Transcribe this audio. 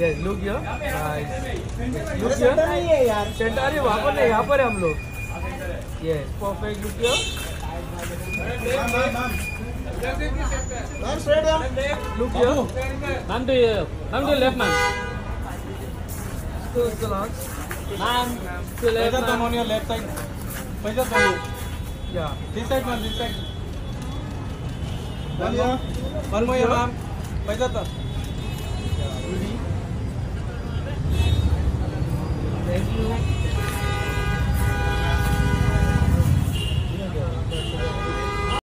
Yes, look here. Nice. Look अरे centre नहीं here. है यार सेंटर अरे वहाँ पर नहीं यहाँ पर है हम लोग Yes, perfect. Look here. Ma'am straight यार Look here. Ma'am to ma'am to left ma'am. So, the last. Ma'am to left पैसा ma'am. on your left side. पैसा down. Yeah. This side, ma'am. This side. One more. One more, yeah, ma'am. पैसा